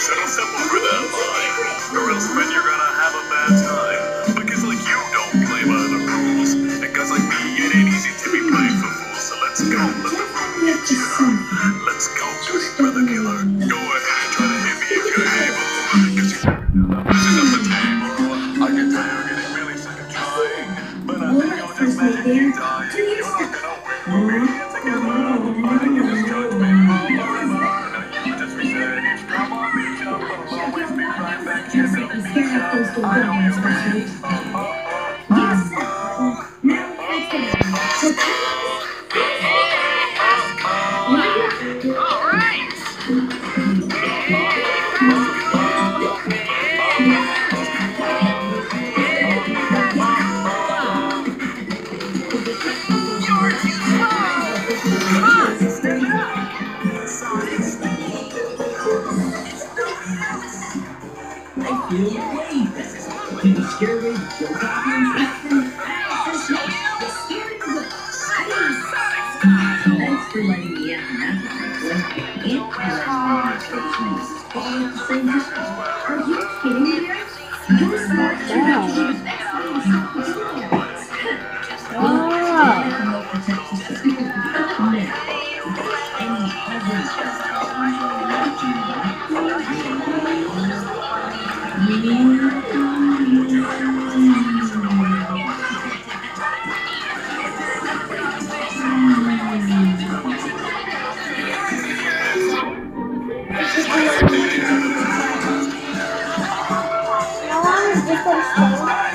settle step over that line, or else man, you're gonna have a bad time. Like you don't play by the rules, and guys like me, it ain't easy to be for fools. So let's go, let the room get you. Let's go, brother killer. Go ahead try to hit me if you're able. Cause you this is on the table. I can you're getting really sick of trying, but I think you'll just magic you dying. You're not gonna win. Yes. Now let's I feel great. Can you scare me? Your goblins? the spirit of the Sonic style. Thanks for letting me in on that one. It was conversations all at the same time. Are you kidding me? You're smart How long is this one staying?